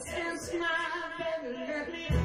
Since my baby, left me.